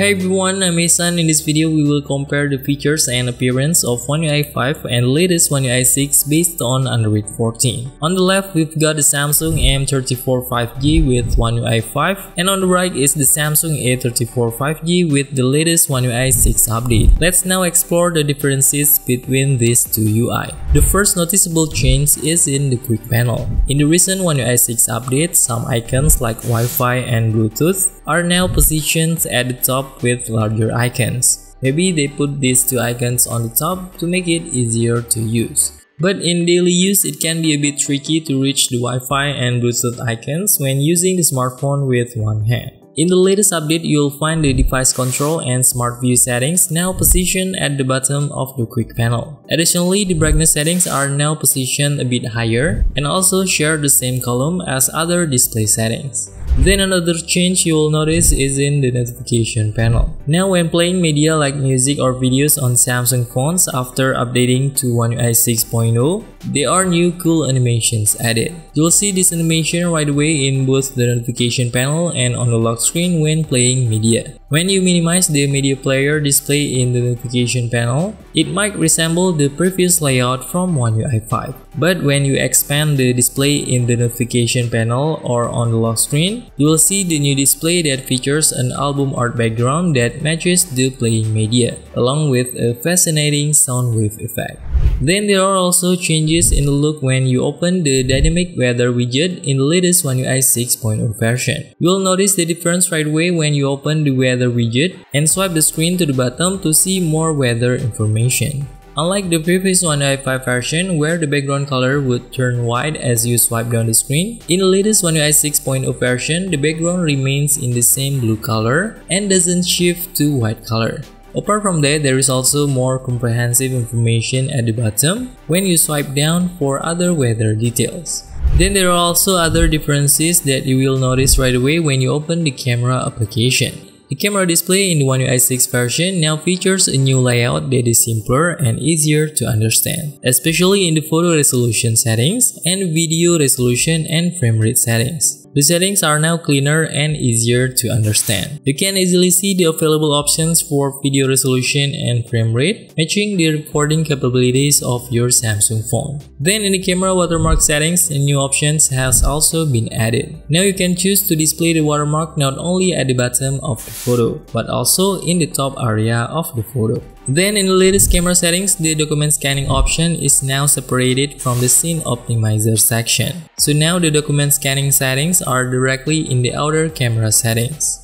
Hey everyone, I'm Mason. In this video, we will compare the features and appearance of One UI 5 and latest One UI 6 based on Android 14. On the left, we've got the Samsung M34 5G with One UI 5 and on the right is the Samsung A34 5G with the latest One UI 6 update. Let's now explore the differences between these two UI. The first noticeable change is in the quick panel. In the recent One UI 6 update, some icons like Wi-Fi and Bluetooth are now positioned at the top with larger icons. Maybe they put these two icons on the top to make it easier to use. But in daily use, it can be a bit tricky to reach the Wi-Fi and Bluetooth icons when using the smartphone with one hand. In the latest update, you'll find the device control and smart view settings now positioned at the bottom of the quick panel. Additionally, the brightness settings are now positioned a bit higher and also share the same column as other display settings. Then another change you will notice is in the notification panel. Now when playing media like music or videos on Samsung phones after updating to One UI 6.0, there are new cool animations added. You'll see this animation right away in both the notification panel and on the lock screen when playing media. When you minimize the media player display in the notification panel, it might resemble the previous layout from One UI 5. But when you expand the display in the notification panel or on the lock screen, you will see the new display that features an album art background that matches the playing media, along with a fascinating sound wave effect. Then there are also changes in the look when you open the dynamic weather widget in the latest One UI 6.0 version. You'll notice the difference right away when you open the weather widget and swipe the screen to the bottom to see more weather information. Unlike the previous One UI 5 version where the background color would turn white as you swipe down the screen, in the latest One UI 6.0 version, the background remains in the same blue color and doesn't shift to white color. Apart from that, there is also more comprehensive information at the bottom when you swipe down for other weather details. Then there are also other differences that you will notice right away when you open the camera application. The camera display in the One UI 6 version now features a new layout that is simpler and easier to understand, especially in the photo resolution settings and video resolution and frame rate settings. The settings are now cleaner and easier to understand. You can easily see the available options for video resolution and frame rate, matching the recording capabilities of your Samsung phone. Then in the camera watermark settings, a new options has also been added. Now you can choose to display the watermark not only at the bottom of the photo, but also in the top area of the photo. Then in the latest camera settings, the document scanning option is now separated from the scene optimizer section. So now the document scanning settings are directly in the outer camera settings.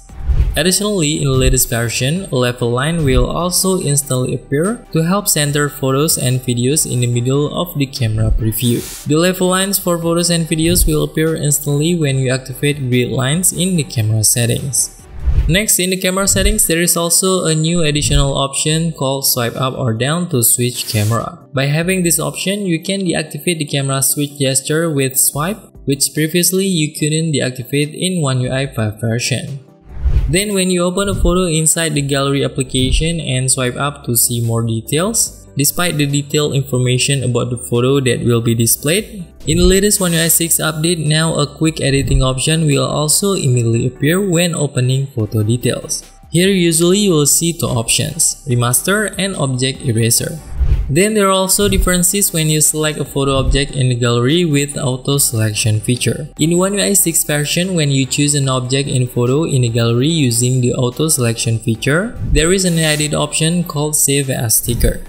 Additionally, in the latest version, a level line will also instantly appear to help center photos and videos in the middle of the camera preview. The level lines for photos and videos will appear instantly when you activate grid lines in the camera settings. Next, in the camera settings, there is also a new additional option called swipe up or down to switch camera. By having this option, you can deactivate the camera switch gesture with swipe, which previously you couldn't deactivate in One UI 5 version. Then when you open a photo inside the gallery application and swipe up to see more details, Despite the detailed information about the photo that will be displayed, in the latest One UI 6 update, now a quick editing option will also immediately appear when opening photo details. Here usually you will see two options, Remaster and Object Eraser. Then there are also differences when you select a photo object in the gallery with auto selection feature. In One UI 6 version, when you choose an object in photo in the gallery using the auto selection feature, there is an added option called Save as Sticker.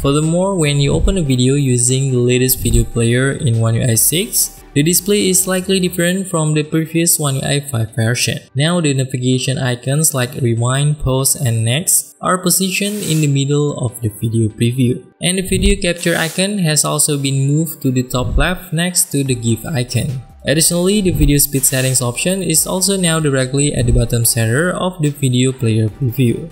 Furthermore, when you open a video using the latest video player in One UI 6, the display is slightly different from the previous One UI 5 version. Now the navigation icons like rewind, pause, and next are positioned in the middle of the video preview. And the video capture icon has also been moved to the top left next to the GIF icon. Additionally, the video speed settings option is also now directly at the bottom center of the video player preview.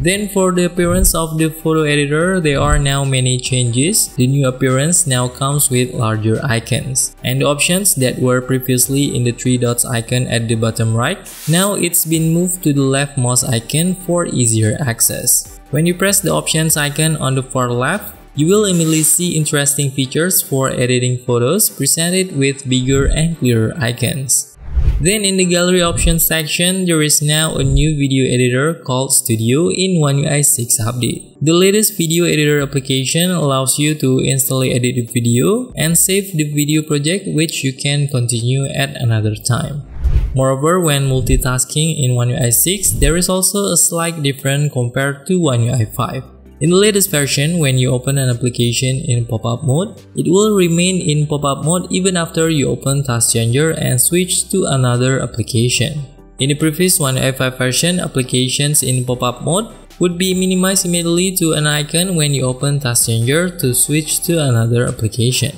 Then for the appearance of the photo editor, there are now many changes. The new appearance now comes with larger icons. And the options that were previously in the three dots icon at the bottom right, now it's been moved to the leftmost icon for easier access. When you press the options icon on the far left, you will immediately see interesting features for editing photos presented with bigger and clearer icons. Then in the gallery options section, there is now a new video editor called Studio in One UI 6 update. The latest video editor application allows you to instantly edit the video and save the video project which you can continue at another time. Moreover, when multitasking in One UI 6, there is also a slight difference compared to One UI 5. In the latest version, when you open an application in pop-up mode, it will remain in pop-up mode even after you open Task Changer and switch to another application. In the previous One UI 5 version, applications in pop-up mode would be minimized immediately to an icon when you open Task Changer to switch to another application.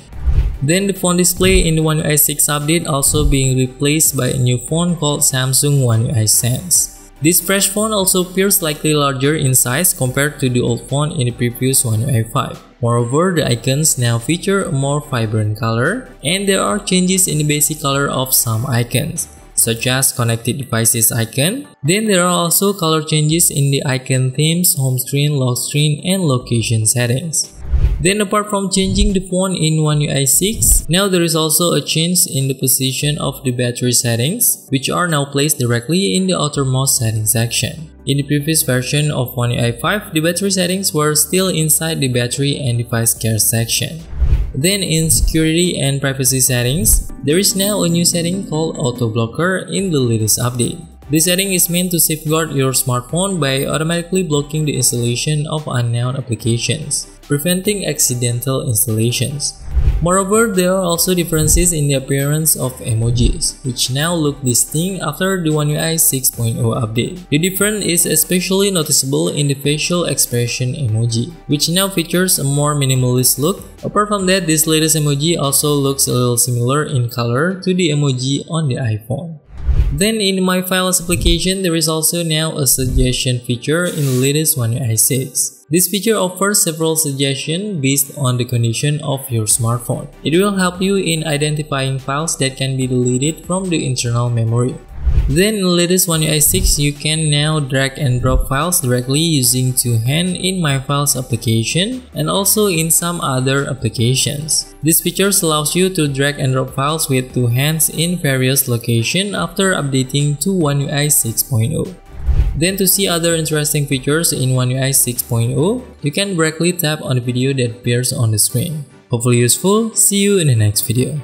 Then the font display in the One UI 6 update also being replaced by a new font called Samsung One UI Sans. This fresh phone also appears slightly larger in size compared to the old phone in the previous One UI 5. Moreover, the icons now feature a more vibrant color, and there are changes in the basic color of some icons, such as connected devices icon. Then there are also color changes in the icon themes, home screen, lock screen, and location settings. Then apart from changing the font in One UI 6, now there is also a change in the position of the battery settings, which are now placed directly in the outermost settings section. In the previous version of One UI 5, the battery settings were still inside the battery and device care section. Then in security and privacy settings, there is now a new setting called auto blocker in the latest update. This setting is meant to safeguard your smartphone by automatically blocking the installation of unknown applications preventing accidental installations. Moreover, there are also differences in the appearance of emojis, which now look distinct after the One UI 6.0 update. The difference is especially noticeable in the facial expression emoji, which now features a more minimalist look. Apart from that, this latest emoji also looks a little similar in color to the emoji on the iPhone. Then in My Files application, there is also now a suggestion feature in latest One UI 6. This feature offers several suggestions based on the condition of your smartphone. It will help you in identifying files that can be deleted from the internal memory. Then in latest One UI 6, you can now drag and drop files directly using two hand in My Files application and also in some other applications. This feature allows you to drag and drop files with two hands in various locations after updating to One UI 6.0. Then to see other interesting features in One UI 6.0, you can directly tap on the video that appears on the screen. Hopefully useful, see you in the next video.